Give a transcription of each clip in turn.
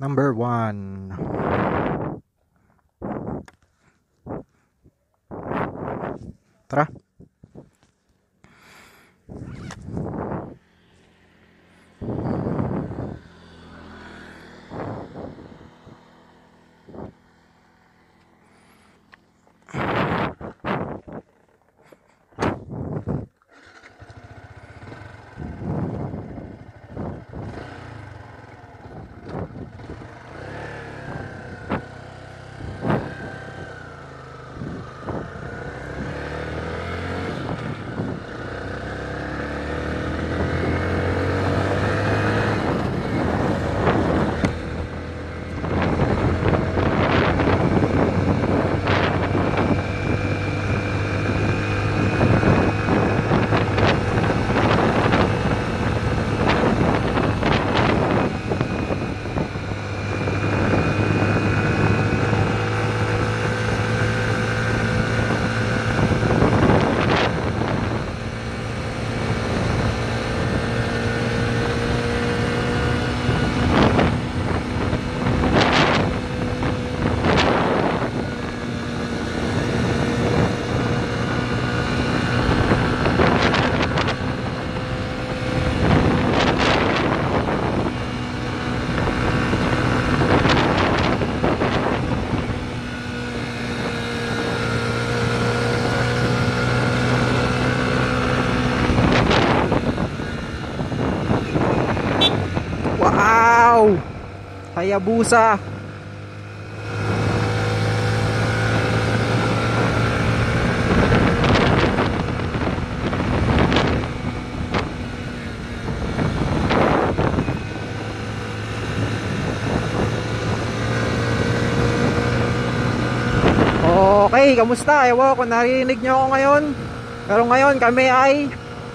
Number one. Tara. Wow! Hayabusa! Okay, kamusta? Ewan ko, narinig nyo ako ngayon. Pero ngayon kami ay,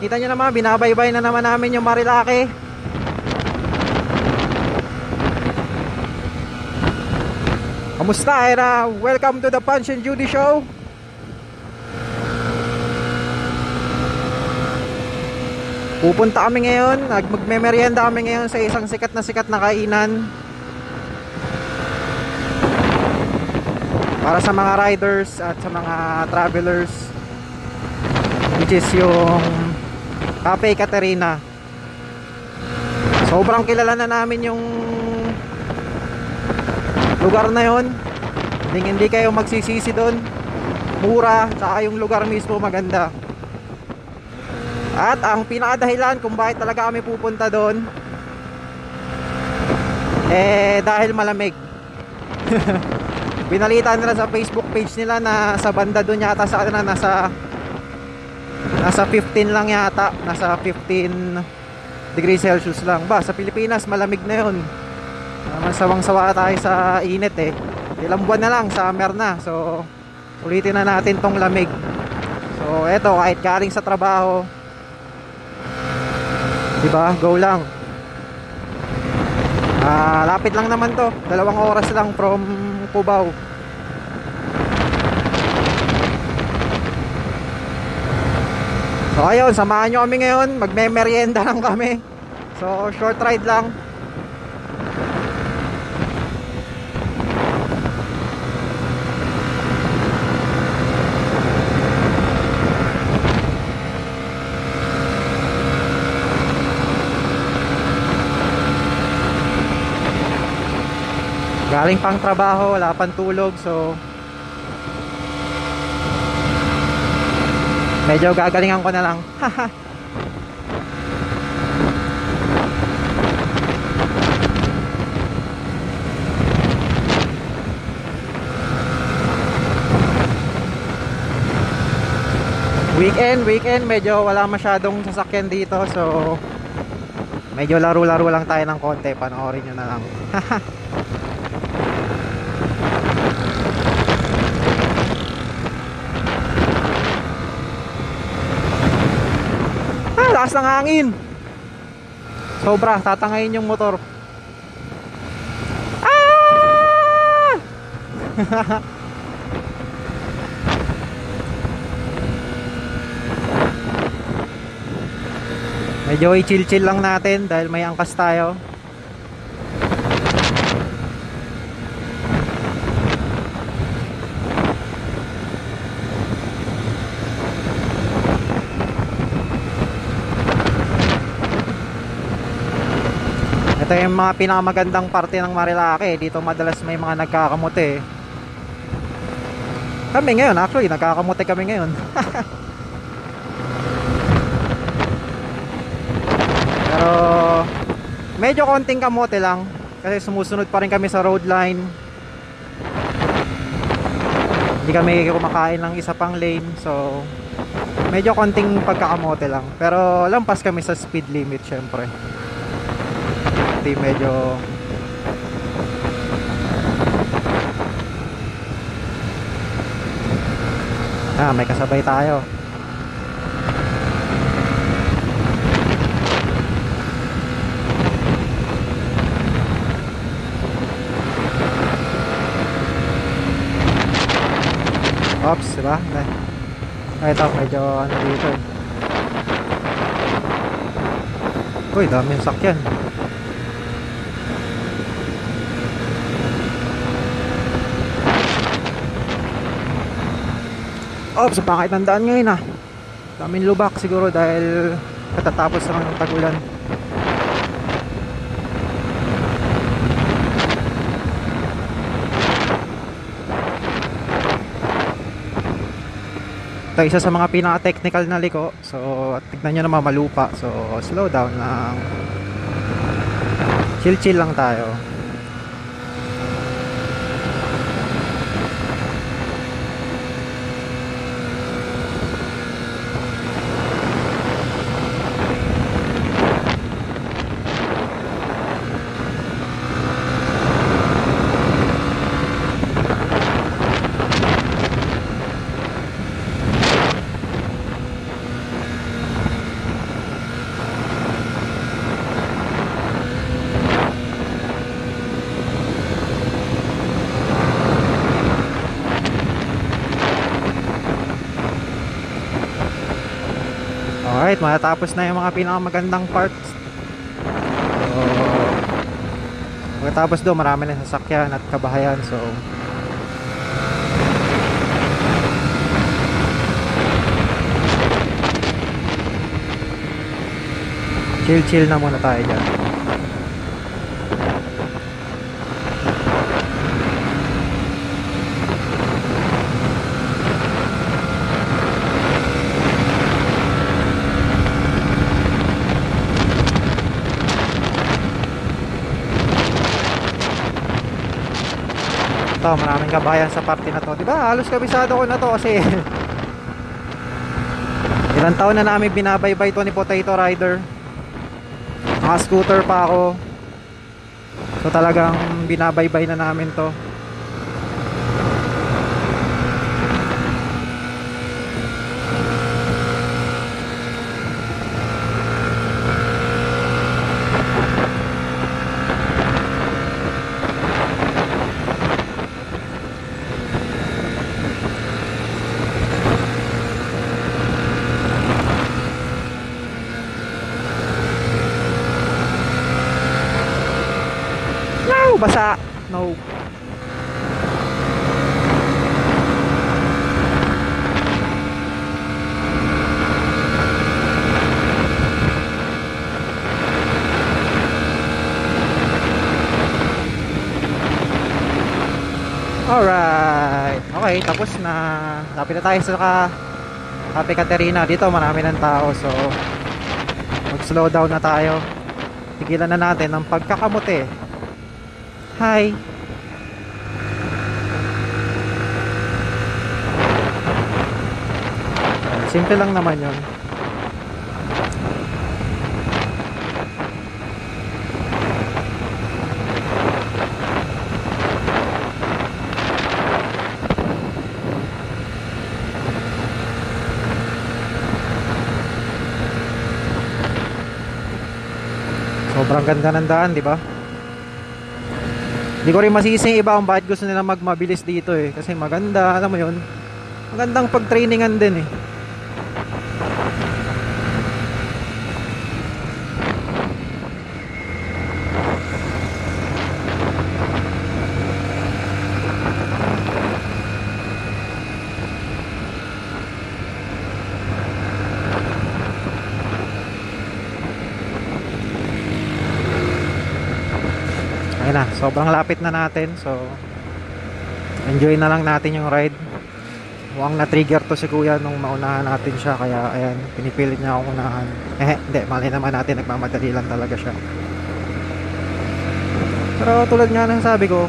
kita nyo naman, binabaybay na naman namin yung Marilake. Kamusta Era? Welcome to the Punch and Judy Show. Pupunta kami ngayon, magmemeryenda kami ngayon sa isang sikat na sikat na kainan. Para sa mga riders at sa mga travelers. Which is yung Cafe Caterina. Sobrang kilala na namin yung lugar na yon hindi, hindi kayo magsisisi doon. Mura tsaka yung lugar mismo maganda. At ang pinakadahilan kung bakit talaga kami pupunta doon eh dahil malamig. Binalita nila sa facebook page nila na sa banda doon yata sa na nasa nasa 15 lang yata nasa 15 degrees celsius lang. Ba sa Pilipinas malamig na yon naman sawang sawa tayo sa init eh. Ilang buwan na lang summer na. So ulitin na natin tong lamig. So eto kahit galing sa trabaho di ba? Go lang. Ah lapit lang naman to. Dalawang oras lang from Cubao. So ayun samahan nyo kami ngayon. Magme-merienda lang kami. So short ride lang Galing pang trabaho, wala pang tulog, so medyo gagalingan ko na lang. weekend, weekend, medyo wala masyadong sasakyan dito, so medyo laro-laro lang tayo ng konti, panoorin nyo na lang. lakas ng hangin. Sobra, tatangayin yung motor. Ah! Medyo i-chill-chill lang natin dahil may angkas tayo. Ito yung mga pinakamagandang parte ng Marilake. Dito madalas may mga nagkakamote. Kami ngayon, actually, nagkakamote kami ngayon. Pero medyo konting kamote lang kasi sumusunod pa rin kami sa road line. Hindi kami kumakain ng isa pang lane. So medyo konting pagkakamote lang. Pero lampas kami sa speed limit syempre. Hindi medyo Ah, may kasabay tayo. Ops, diba? Ay, ito, medyo ano dito eh. Uy, daming sakyan. Ops, pangit ng daan ngayon ah. Daming lubak siguro dahil katatapos lang ng tagulan. Ito isa sa mga pinaka-technical na liko. So, tignan nyo naman malupa. So, slow down lang. Chill-chill lang tayo. Alright, matatapos na yung mga pinakamagandang parts. So, pagkatapos doon, marami na sasakyan at kabahayan. So, chill-chill na muna tayo dyan. Ito, maraming kabayan sa party na to. 'Di ba? Halos kabisado ko na to kasi Ilang taon na namin binabaybay to ni Potato Rider. Naka-scooter pa ako. So talagang binabaybay na namin to. No, basa. No. Alright. Okay, tapos na. Lapit na tayo sa ka Happy Caterina. Dito marami ng tao. So, mag-slow down na tayo. Tigilan na natin ang pagkakamuti. Hi. Simple lang naman yun. Sobrang ganda ng daan, di ba? Hindi ko rin masisi iba kung bakit gusto nila magmabilis dito eh. Kasi maganda, alam mo yun. Magandang pag-trainingan din eh. Sobrang lapit na natin so enjoy na lang natin yung ride. Mukhang na trigger to si kuya nung maunahan natin siya kaya ayan pinipilit niya akong unahan. Eh hindi mali naman natin nagmamadali lang talaga siya. Pero tulad nga ng sabi ko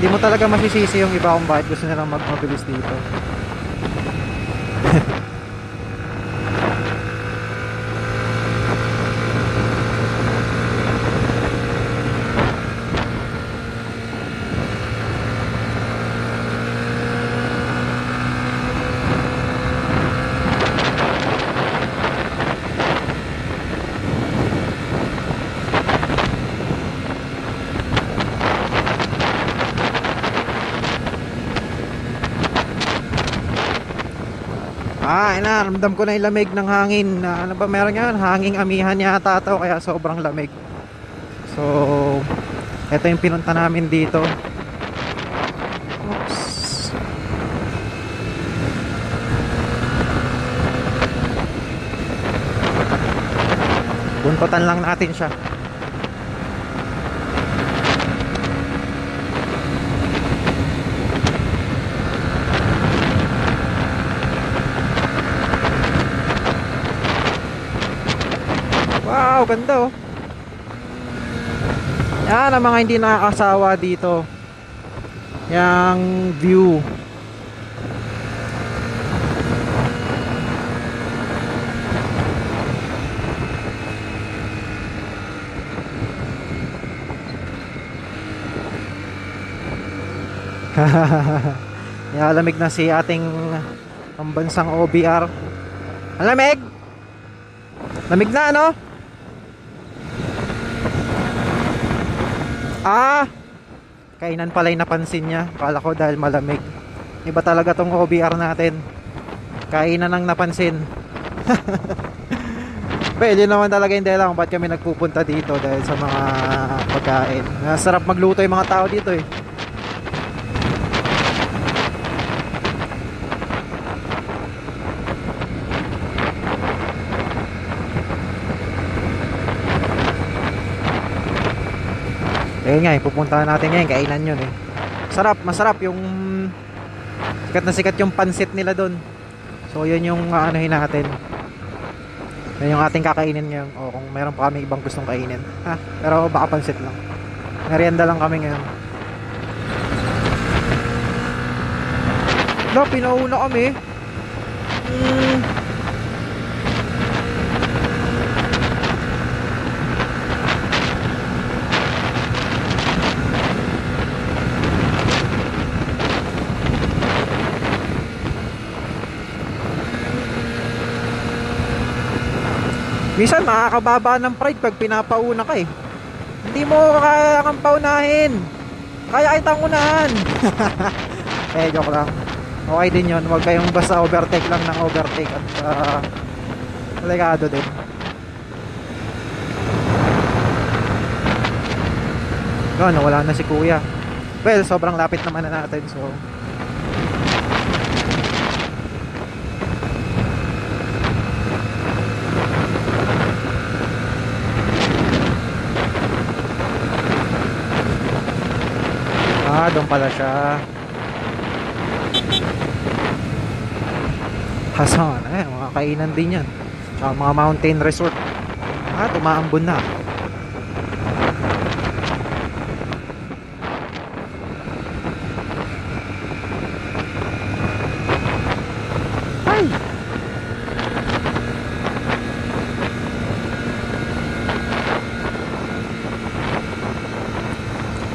hindi mo talaga masisisi yung iba kung bakit gusto nilang magmabilis dito Ah, ina, ramdam ko na yung lamig ng hangin. Na, ano ba meron yan? Hanging amihan yata to, kaya sobrang lamig. So, ito yung pinunta namin dito. Oops. Buntutan lang natin siya. Wow, ganda oh. Yan ang mga hindi nakakasawa dito. Yang view. Yalamig na si ating pambansang OBR. Ang lamig! Lamig na ano? Ah! Kainan pala yung napansin niya. Kala ko dahil malamig. Iba talaga tong OBR natin. Kainan ang napansin. Pwede naman talaga hindi lang ba't kami nagpupunta dito dahil sa mga pagkain. Masarap magluto yung mga tao dito eh. Ayun nga, eh, pupuntahan natin ngayon, kainan yun eh. Sarap, masarap yung sikat na sikat yung pansit nila doon. So yun yung aanohin natin. Yun yung ating kakainin ngayon. O kung meron pa kami ibang gustong kainin. Ha, pero baka pansit lang. Merienda lang kami ngayon. No, pinauna kami. Hmm. Minsan makakababa ng pride pag pinapauna ka eh. Hindi mo kaya kang paunahin. Kaya kitang unahan. eh, joke lang. Okay din yun. Huwag kayong basta overtake lang ng overtake at uh, delikado din. Yun, wala na si kuya. Well, sobrang lapit naman na natin. So, Ah, doon pala siya. Hasan, eh, mga kainan din yan. Tsaka mga mountain resort. Ah, tumaambon na.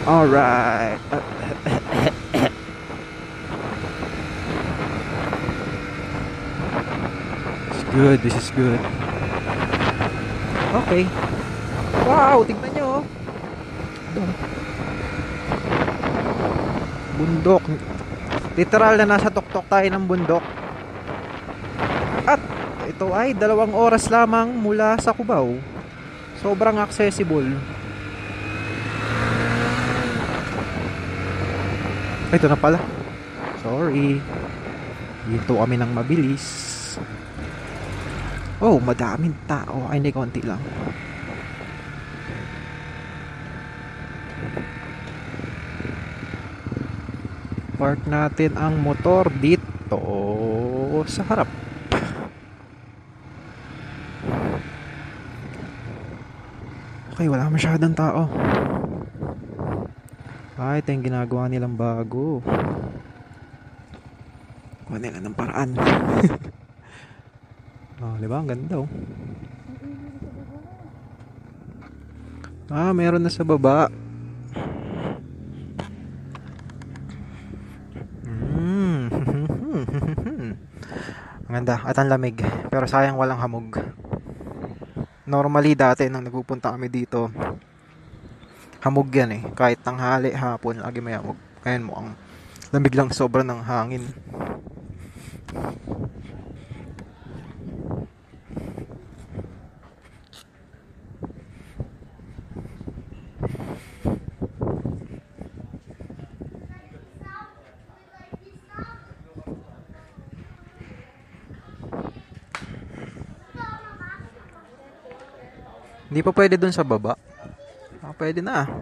Alright. It's good. This is good. Okay. Wow, tignan nyo. oh. Doon. Bundok. Literal na nasa tuktok tayo ng bundok. At ito ay dalawang oras lamang mula sa Cubao. Sobrang accessible. Ito na pala. Sorry. Dito kami ng mabilis. Oh, madaming tao. Ay, hindi, konti lang. Park natin ang motor dito sa harap. Okay, wala masyadong tao. Ay, ito yung ginagawa nilang bago. Kuha nila ng paraan. oh, di ba? Ang ganda oh. Ah, meron na sa baba. Mm. Ang ganda at ang lamig. Pero sayang walang hamog. Normally dati nang nagpupunta kami dito, hamog yan eh. Kahit tanghali, hapon, lagi may hamog. Ngayon mo ang lamig lang sobra ng hangin. Hindi pa pwede dun sa baba. Ah, pwede na.